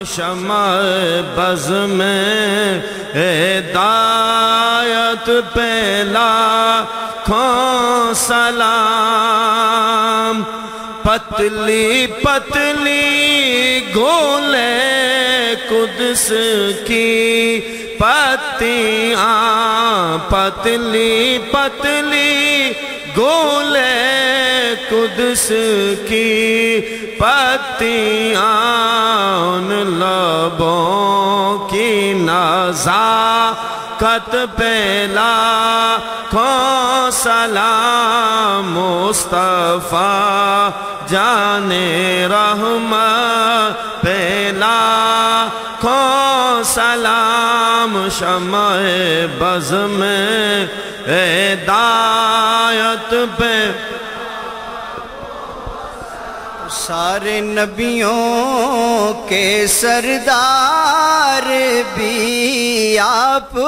شمع بز میں ہدایت پہلا کھو سلام پتلی پتلی گولے قدس کی پتیاں پتلی پتلی گولے قدس کی پتیاں نزاکت پہلا کھو سلام مصطفیٰ جان رحمت پہلا کھو سلام شمع بز میں ہدایت پہ۔ سارے نبیوں کے سردار بھی آپ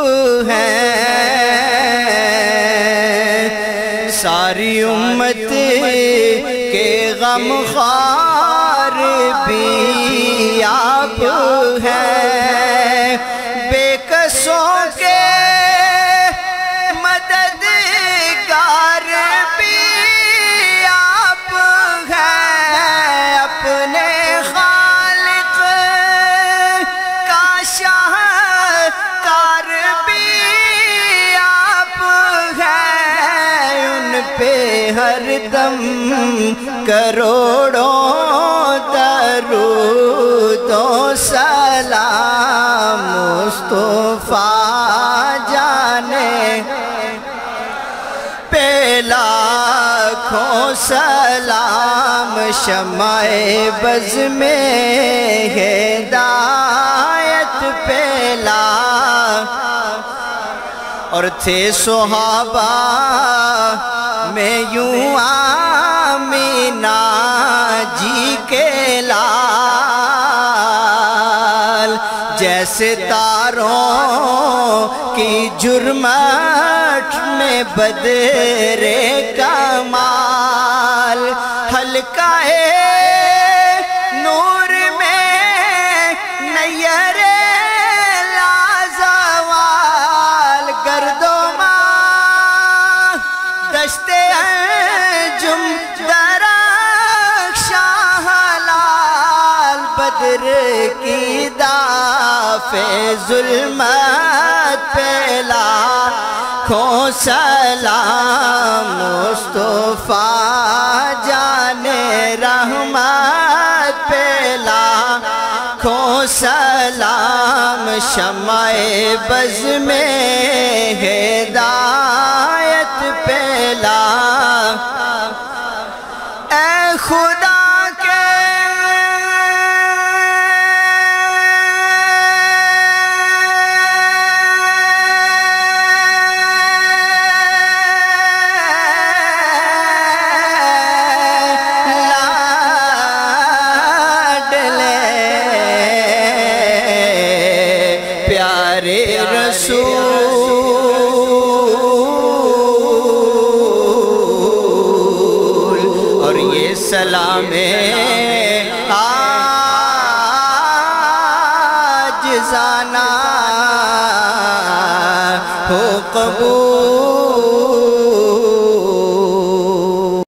ہیں۔ ساری امت کے غم خواہ ہر دم کروڑوں درود و سلام مصطفیٰ جانے پہلا کھو سلام شمع بز میں ہدایت پہلا اور تھے صحابہ میں یوں آمینہ جی کے لال، جیسے تاروں کی جرمٹ میں بدر کمال ہلکا نور میں نیر گشتے دشتے انجم درخشاں حلال بدر کی دافع ظلمت پہلا کھو سلام مصطفیٰ جانے رحمت پہلا کھو سلام شمع بز میں ہدایت پہلا۔ اے خدا پیارے رسول۔ اور یہ سلام آج زانا ہو قبول